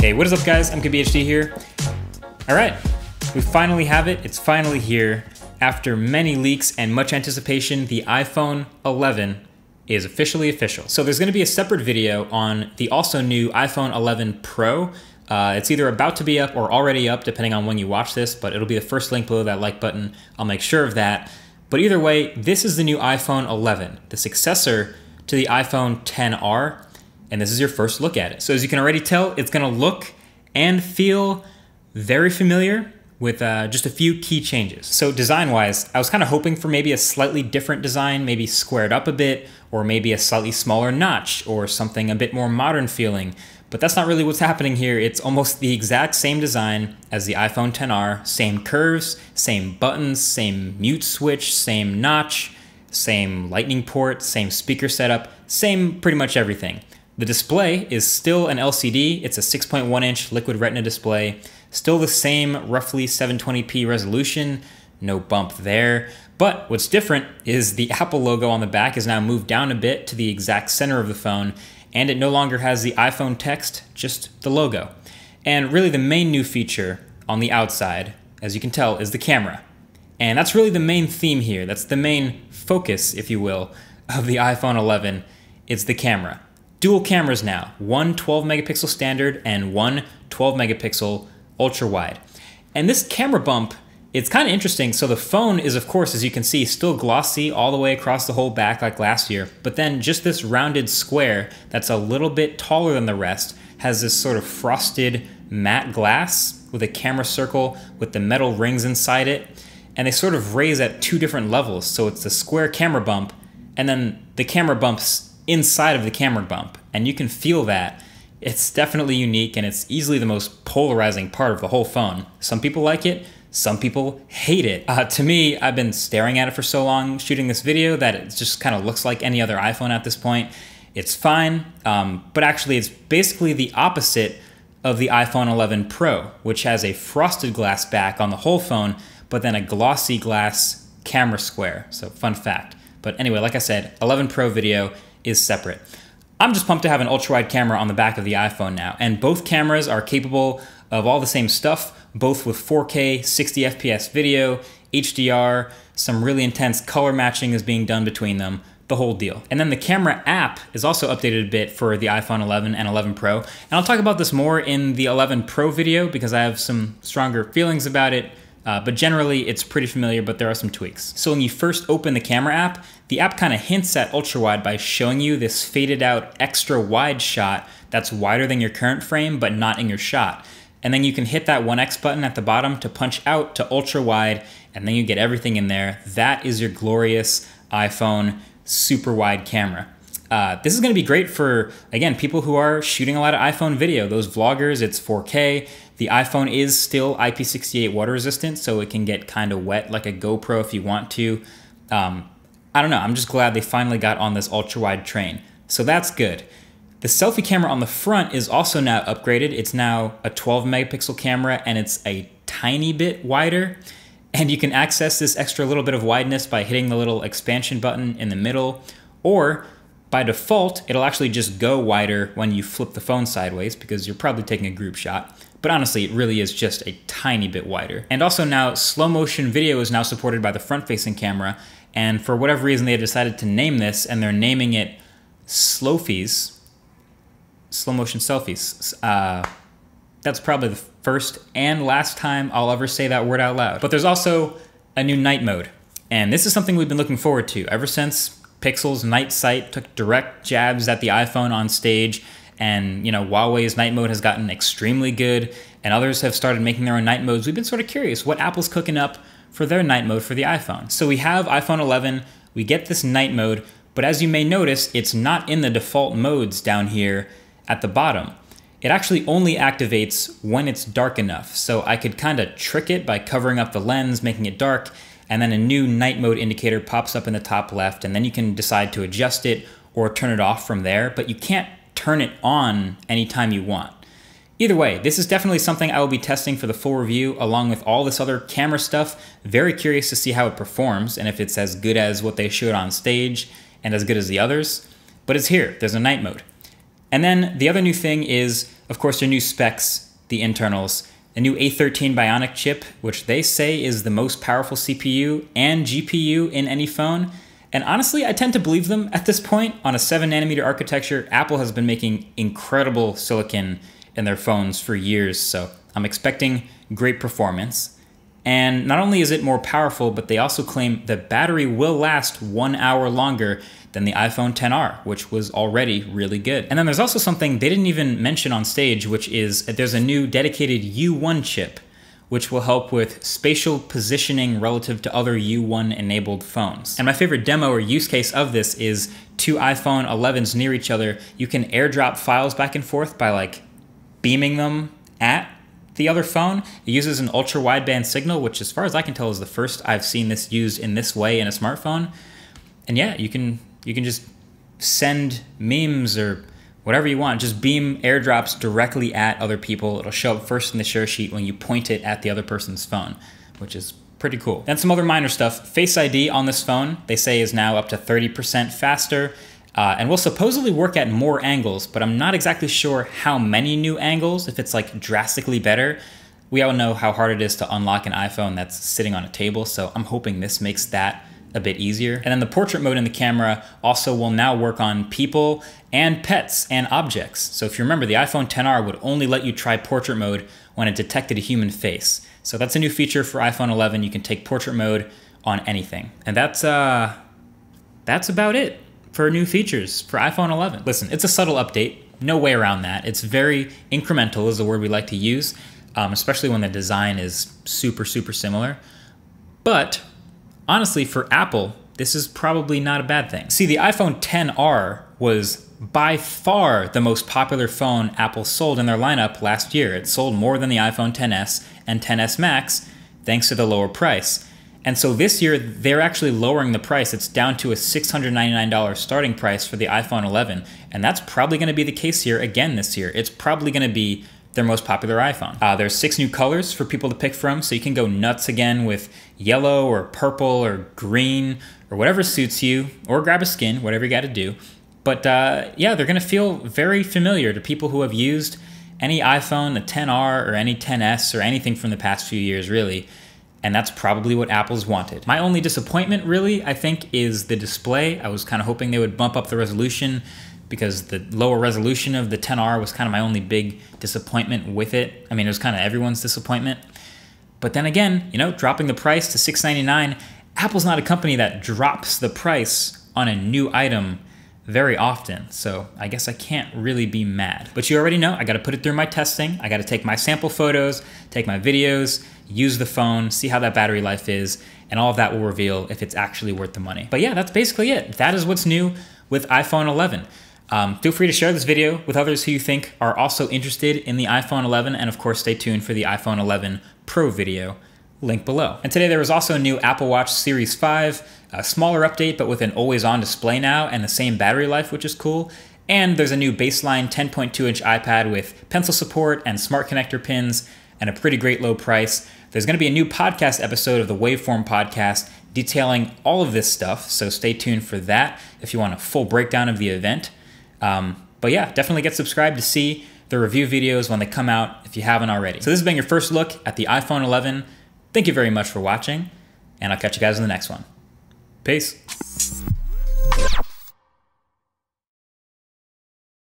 Hey, what is up guys? I'm KBHD here. All right, we finally have it. It's finally here. After many leaks and much anticipation, the iPhone 11 is officially official. So there's gonna be a separate video on the also new iPhone 11 Pro. Uh, it's either about to be up or already up, depending on when you watch this, but it'll be the first link below that like button. I'll make sure of that. But either way, this is the new iPhone 11, the successor to the iPhone 10R, and this is your first look at it. So as you can already tell, it's gonna look and feel very familiar with uh, just a few key changes. So design-wise, I was kind of hoping for maybe a slightly different design, maybe squared up a bit, or maybe a slightly smaller notch, or something a bit more modern feeling. But that's not really what's happening here. It's almost the exact same design as the iPhone 10R, same curves, same buttons, same mute switch, same notch, same lightning port, same speaker setup, same pretty much everything. The display is still an LCD. It's a 6.1 inch liquid retina display. Still the same roughly 720p resolution, no bump there. But what's different is the Apple logo on the back is now moved down a bit to the exact center of the phone, and it no longer has the iPhone text, just the logo. And really the main new feature on the outside, as you can tell, is the camera. And that's really the main theme here. That's the main focus, if you will, of the iPhone 11. It's the camera. Dual cameras now, one 12 megapixel standard and one 12 megapixel ultra wide. And this camera bump, it's kind of interesting. So the phone is, of course, as you can see, still glossy all the way across the whole back like last year. But then just this rounded square that's a little bit taller than the rest has this sort of frosted matte glass with a camera circle with the metal rings inside it. And they sort of raise at two different levels. So it's the square camera bump and then the camera bumps inside of the camera bump. And you can feel that it's definitely unique and it's easily the most polarizing part of the whole phone. Some people like it, some people hate it. Uh, to me, I've been staring at it for so long shooting this video that it just kind of looks like any other iPhone at this point. It's fine, um, but actually it's basically the opposite of the iPhone 11 Pro, which has a frosted glass back on the whole phone, but then a glossy glass camera square. So fun fact. But anyway, like I said, 11 Pro video is separate. I'm just pumped to have an ultra wide camera on the back of the iPhone now, and both cameras are capable of all the same stuff, both with 4K 60 FPS video, HDR, some really intense color matching is being done between them, the whole deal. And then the camera app is also updated a bit for the iPhone 11 and 11 Pro. And I'll talk about this more in the 11 Pro video because I have some stronger feelings about it uh, but generally, it's pretty familiar, but there are some tweaks. So when you first open the camera app, the app kind of hints at ultra wide by showing you this faded out extra wide shot that's wider than your current frame, but not in your shot. And then you can hit that 1x button at the bottom to punch out to ultra wide, and then you get everything in there. That is your glorious iPhone super wide camera. Uh, this is going to be great for, again, people who are shooting a lot of iPhone video. Those vloggers, it's 4K. The iPhone is still IP68 water resistant, so it can get kind of wet like a GoPro if you want to. Um, I don't know, I'm just glad they finally got on this ultra wide train. So that's good. The selfie camera on the front is also now upgraded. It's now a 12 megapixel camera and it's a tiny bit wider. And you can access this extra little bit of wideness by hitting the little expansion button in the middle or by default, it'll actually just go wider when you flip the phone sideways because you're probably taking a group shot. But honestly, it really is just a tiny bit wider. And also now, slow motion video is now supported by the front facing camera. And for whatever reason, they decided to name this and they're naming it Slowfies, slow motion selfies. Uh, that's probably the first and last time I'll ever say that word out loud. But there's also a new night mode. And this is something we've been looking forward to ever since Pixel's night sight took direct jabs at the iPhone on stage, and you know Huawei's night mode has gotten extremely good, and others have started making their own night modes. We've been sort of curious what Apple's cooking up for their night mode for the iPhone. So we have iPhone 11, we get this night mode, but as you may notice, it's not in the default modes down here at the bottom. It actually only activates when it's dark enough. So I could kind of trick it by covering up the lens, making it dark, and then a new night mode indicator pops up in the top left, and then you can decide to adjust it or turn it off from there, but you can't turn it on anytime you want. Either way, this is definitely something I will be testing for the full review along with all this other camera stuff. Very curious to see how it performs and if it's as good as what they showed on stage and as good as the others. but it's here. There's a night mode. And then the other new thing is, of course, your new specs, the internals. A new A13 Bionic chip, which they say is the most powerful CPU and GPU in any phone. And honestly, I tend to believe them at this point. On a 7 nanometer architecture, Apple has been making incredible silicon in their phones for years, so I'm expecting great performance. And not only is it more powerful, but they also claim the battery will last one hour longer than the iPhone 10R, which was already really good. And then there's also something they didn't even mention on stage, which is there's a new dedicated U1 chip, which will help with spatial positioning relative to other U1 enabled phones. And my favorite demo or use case of this is two iPhone 11s near each other. You can airdrop files back and forth by like beaming them at the other phone. It uses an ultra wideband signal, which, as far as I can tell, is the first I've seen this used in this way in a smartphone. And yeah, you can you can just send memes or whatever you want. Just beam airdrops directly at other people. It'll show up first in the share sheet when you point it at the other person's phone, which is pretty cool. Then some other minor stuff. Face ID on this phone, they say, is now up to 30% faster. Uh, and will supposedly work at more angles, but I'm not exactly sure how many new angles, if it's like drastically better. We all know how hard it is to unlock an iPhone that's sitting on a table, so I'm hoping this makes that a bit easier. And then the portrait mode in the camera also will now work on people and pets and objects. So if you remember, the iPhone 10R would only let you try portrait mode when it detected a human face. So that's a new feature for iPhone 11. You can take portrait mode on anything. And that's uh that's about it for new features for iPhone 11. Listen, it's a subtle update, no way around that. It's very incremental, is the word we like to use, um, especially when the design is super, super similar. But honestly, for Apple, this is probably not a bad thing. See, the iPhone 10R was by far the most popular phone Apple sold in their lineup last year. It sold more than the iPhone 10s and 10s Max thanks to the lower price. And so this year, they're actually lowering the price. It's down to a $699 starting price for the iPhone 11. And that's probably going to be the case here again this year. It's probably going to be their most popular iPhone. Uh, there's six new colors for people to pick from, so you can go nuts again with yellow or purple or green or whatever suits you, or grab a skin, whatever you got to do. But uh, yeah, they're going to feel very familiar to people who have used any iPhone, the 10R, or any 10S, or anything from the past few years, really and that's probably what Apple's wanted. My only disappointment, really, I think, is the display. I was kind of hoping they would bump up the resolution because the lower resolution of the 10R was kind of my only big disappointment with it. I mean, it was kind of everyone's disappointment. But then again, you know, dropping the price to 699, Apple's not a company that drops the price on a new item very often. So I guess I can't really be mad. But you already know, I gotta put it through my testing. I gotta take my sample photos, take my videos, use the phone, see how that battery life is, and all of that will reveal if it's actually worth the money. But yeah, that's basically it. That is what's new with iPhone 11. Um, feel free to share this video with others who you think are also interested in the iPhone 11, and of course, stay tuned for the iPhone 11 Pro video link below. And today there was also a new Apple Watch Series 5, a smaller update, but with an always on display now and the same battery life, which is cool. And there's a new baseline 10.2 inch iPad with pencil support and smart connector pins and a pretty great low price. There's going to be a new podcast episode of the Waveform podcast detailing all of this stuff, so stay tuned for that if you want a full breakdown of the event. Um, but yeah, definitely get subscribed to see the review videos when they come out if you haven't already. So this has been your first look at the iPhone 11 Thank you very much for watching, and I'll catch you guys in the next one. Peace.